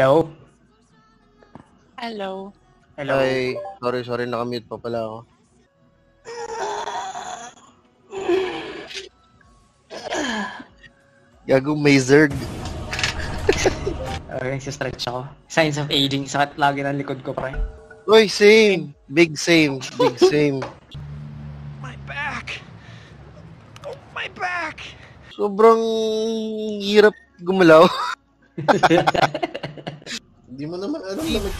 Hello? Hello. Hello? Ay, sorry, sorry, nakamute pa pala ako. Gago, may zerg. Okay, nagsistretch ako. Signs of aging. Sakit lagi ng likod ko, pre. Uy, same. Big same. Big same. My back! Oh, my back! Sobrang hirap gumalaw. Hindi mo naman alam na mag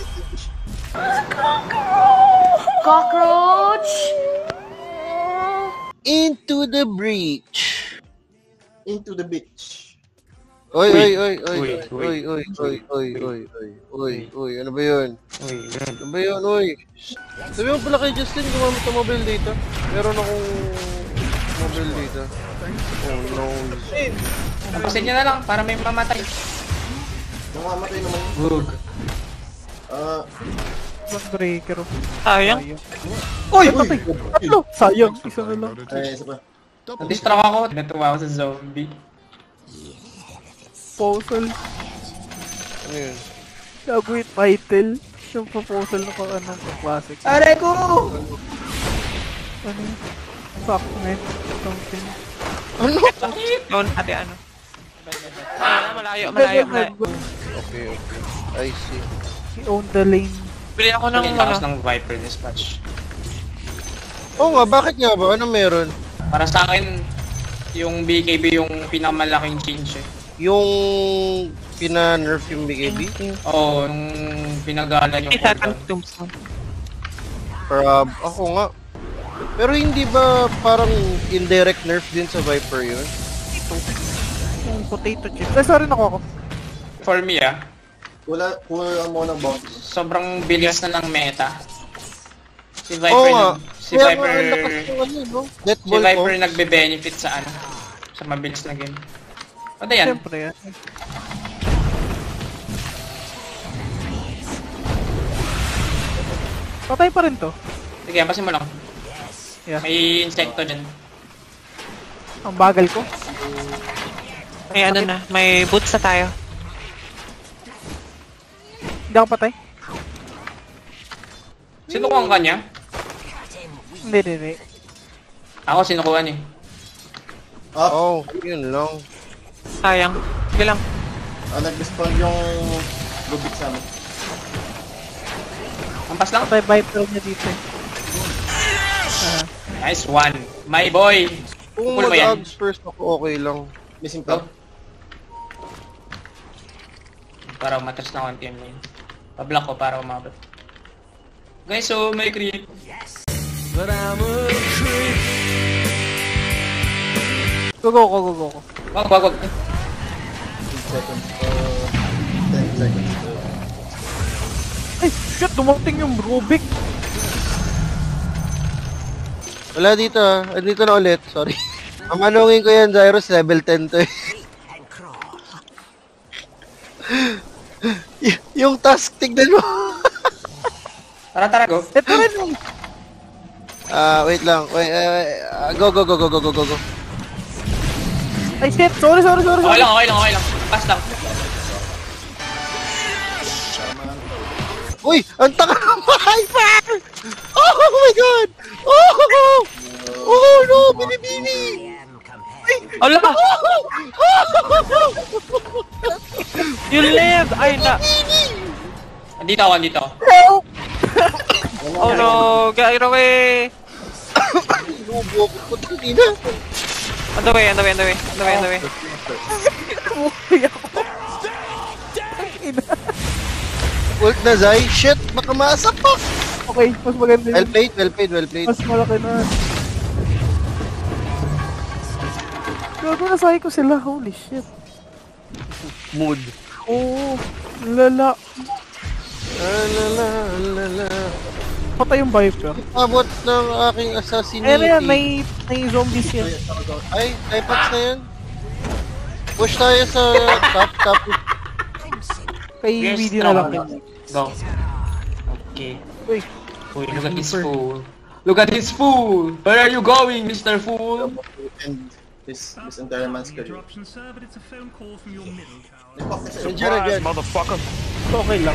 Cockroach! Into the breach. Into the beach. Oy, oy, oy, oy, oy, oy, oy, oy, oy, oy, oy, oy, oy, ano ba yun? Yun. Ano ba yun, oy? Sabi mo pala kay Justin, gumamit ng mobile data. Meron akong mobile data. Oh no. Tapusin nyo na lang para may mamatay. Namamatay naman. Bug. Ah, breaker. Sayang. Uy! Patay! Tatlo! Sayang! Isa na lang. ay, isa pa. Na-distract ako. Natuwa ako sa zombie. Proposal. Ano yun? Gago yung title. Yung proposal na kung anong classic. Aray ko! Ano yun? Fuck man. Something. Yun, ate ano. Malayo, malayo, malayo. Okay, okay. I see. He owned the lane. Bili ako ng Ang ano. ng Viper dispatch. Oo nga, bakit nga ba? Ano meron? Para sa akin, yung BKB yung pinakamalaking change eh. Yung pina-nerf yung BKB? Oo, yung pinagalan yung Isa cooldown. kang tombstone. Para ako nga. Pero hindi ba parang indirect nerf din sa Viper yun? Yung potato chips. Ay, sorry nako ako. For me ah, Kula, kula mo ng box. sobrang bilis na ng meta. Si Oo Viper, nga. nag, si Kaya Viper, nga, ang lakas ng ano, no? Net si ball ko. Viper nagbe-benefit sa ano, sa mabilis na game. Ano yan? Siyempre yan. Patay pa rin to. Sige, pasin mo lang. Yeah. May insekto dyan. Ang bagal ko. May ano na, may boots na tayo. Hindi ako patay. Sinukuhan ka niya? Hindi, hindi, hindi. Ako sinukuhan eh. Ah, Oh, yun lang. Sayang. Sige lang. ah nag-respond yung Rubik sa amin. Ampas lang. Patay viper niya dito. Nice one. My boy. Kung Pupul mo yan. first ako, okay lang. Missing Go. top. Para umatras na konti lane. Pa-block ko para umabot. Guys, so may creep. go, go, go, go, go, go. Wag, wag, wag. 8 seconds. Uh, 10 seconds. Uh, Ay, shit, dumating yung Rubik. Wala dito ah. Dito na ulit. Sorry. Mamanungin ko yan, Zyrus. Level 10 to eh. Y- yung task, tignan mo. Tara, tara, go. Ito rin yung Ah, wait lang. Wait, eh, eh, ah, go, go, go, go, go, go, go, go. Ay, shit! Sorry, sorry, sorry, Okay sorry! lang, okay lang, okay lang. Pass lang. Uy! Ang taka ng! Oh my god! Oh! Oh no! Binibini! Ala! You live! Ay, na! Andito ako, andito. Oh no! Get away! Lubo ako. Putang ina. On the way, on the way, on the way, on the way, on the way. Umuwi ako. Ult na, Zay. Shit! Baka maasapak! Okay, mas maganda Well yun. played, well played, well played. Mas malaki na. Gago na ko sila. Holy shit. Mood. Oo. Lala. Alala, alala. Patay yung Viper. Abot ng aking assassinity. Ayan na yan, may, may zombies yan. Ay, iPads na yan. Push tayo sa top, top. Kay Yes, video na lang. tama. Go. Okay. Uy, Uy, look at this fool. Look at this fool! Where are you going, Mr. Fool? This, this entire man's career. Sir, but it's a phone call from your middle tower. Nandiyan na dyan. motherfucker! okay lang.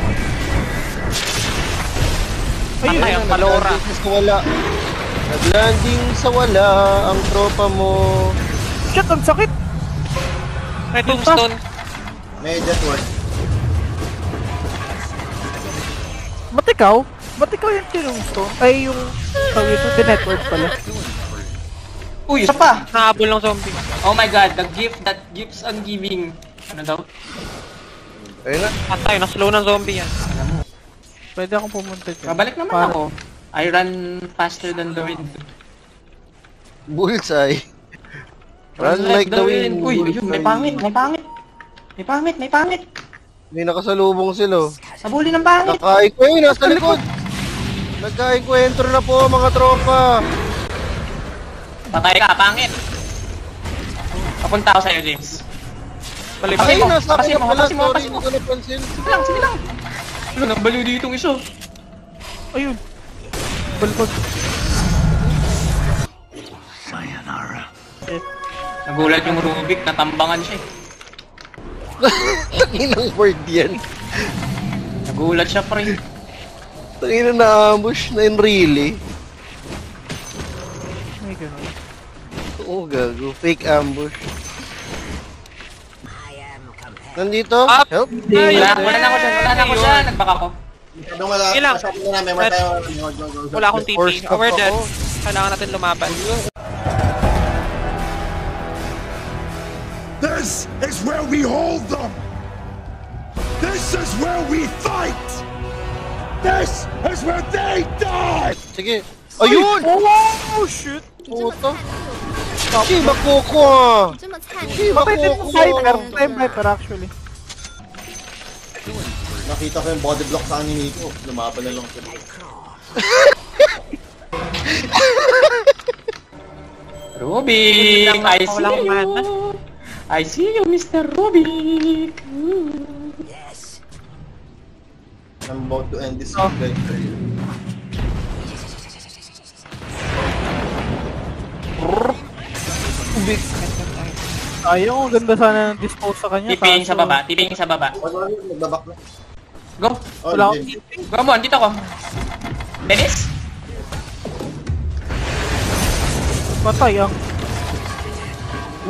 Ayun, kalora. Nag-landing sa wala. Nag-landing sa wala ang tropa mo. shit, ang sakit! May tombstone. May jet ward. Ba't ikaw? Ba't ikaw yung tinungstone? Ay, yung... Tawag ito, the network pala. Uy, isa pa! Nahabol ng zombie. Oh my god, the gift that keeps on giving. Ano daw? Ayun na. Patay, na-slow ng zombie yan. Pwede akong pumunta dyan. Babalik naman Para- ako. I run faster than the wind. Bullseye. Run like the wind. Uy, ayun, may pangit, may pangit. May pangit, may pangit. May nakasalubong sila. oh. Sabuli ng pangit. Nakain ko yun, nasa likod. Nagkainkwentro na po mga tropa. Patay ka, pangit. Papunta ako sa'yo, James. Balik. Ay, mo, nasa pasin akin mo, pala. pasin mo, Sorry, pasin mo. hindi ko napansin. Sige lang, sige lang. Ano, nabaliw ditong iso. Ayun. Balbag. Nagulat yung Rubik, natambangan siya eh. Tanginang word yan. Nagulat siya, pre. Tanginang na-ambush na in really. Ganun. Oo, gago. Fake ambush. Nandito? Up. Help? Wala, wala na ako dyan, wala na ako dyan. Nagbaka ko. Masyadong wala, Sige lang. masyadong na namin. Wala tayo. Akong TP. Force Oh, we're dead. ako. Kailangan natin lumaban. This is where we hold them! This is where we fight! This is where they die! Sige. Ayun! Oh, shit! Puto. Si Makoko ah! 这么惨， Si Patay din Makoko! yung Viper. Patay yung Viper actually. Nakita ko yung body block sa akin ni Nico. Lumaban na lang sila. Rubik, I see Wala akong mana. you. I see you, Mr. Rubik. I'm about to end this Oh. guys. Ayun, ang ganda sana ng dispose sa kanya. Kaso- sa baba, tiping sa baba. Wag magbabak na. Go. Oh, Wala akong tiping. Go mo, andito ko. Dennis? Patay ang...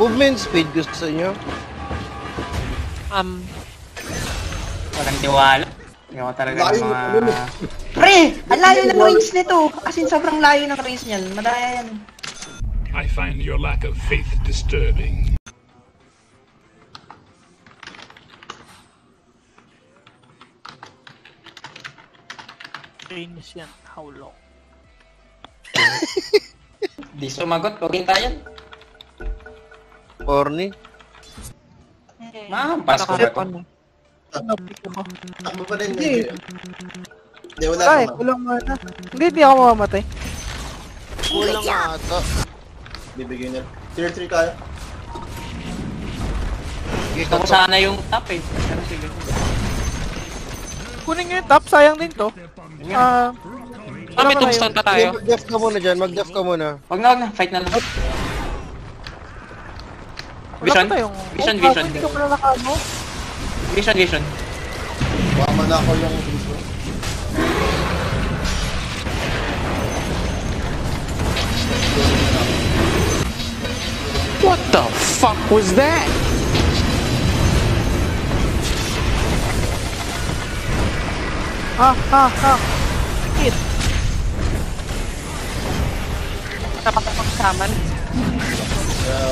Movement speed gusto nyo? Um, Walang tiwala. Hindi ako talaga ng mga... ano? Pre! Ang layo ng range nito! As in, sobrang layo ng range niyan. Madaya yan. I find your lack of faith disturbing. Finish yan. How long? Di sumagot, huwag hintayan. Corny? Mahampas ko ba ito? ano. Takbo pa din. Hindi. Hindi, wala Ay, naman. kulang mana. Hindi, hindi ako mamamatay. Kulang ata. Bibigyan nila. Tier 3 tayo. Gusto ko sana yung top eh. Pero sige. Kunin nyo yung top, sayang din to. Ah, Ah, may tombstone pa tayo. Mag-def ka muna dyan, mag-def ka muna. Huwag na, huwag na. Fight na lang. wala Vision? pa tayong... Vision, Oh, vision. Hindi ko pala naka? Vision, vision. Wama na ako yung gusto. What the fuck was that? Ha, ha, ha. Hit. Dapat ako shaman. Uh.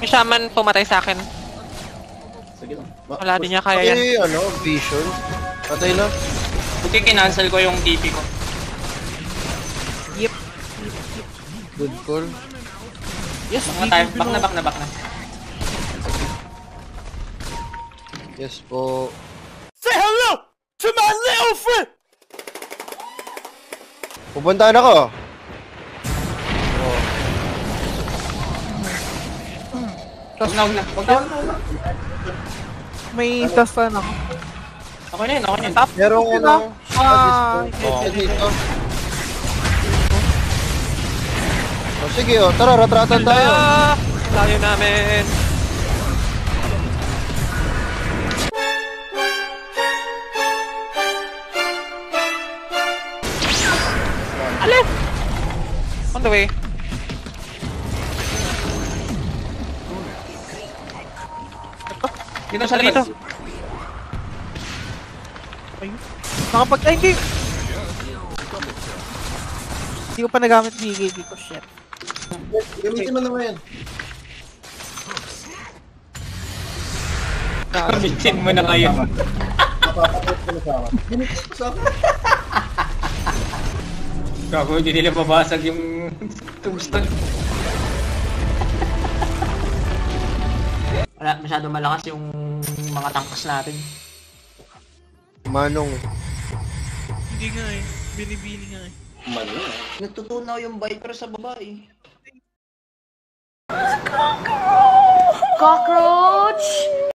May shaman pumatay sa akin. Sige lang. Ma- Wala din niya kaya yan. Pati ano, vision. Patay na. Buti kinancel ko yung TP ko. Good call. Yes, Back na tayo. Back na, back na, back na. Yes po. Say hello to my little friend! Pupuntahan ako. Huwag na, huwag na. Huwag na, huwag na, na. May sastan ako. Ako na yun, ako na yun. Merong ano, Ah, ah, dito. Oh, sige oh, tara, ratratan tayo. Layo namin. On the way. Dito sa Dito. Ayun. Nakapag... Ay, hindi! Hindi ko pa nagamit BKB ko, shit. Gamitin mo naman yan. Kamitin mo na kayo. Napapakot ko na sa akin. Gamitin mo sa akin. Gago, hindi nila mabasag yung tombstone. Wala, masyado malakas yung mga tanks natin. Manong. Hindi nga eh. Binibili nga eh. Mali. Nagtutunaw yung Viper sa babae. Cockroach!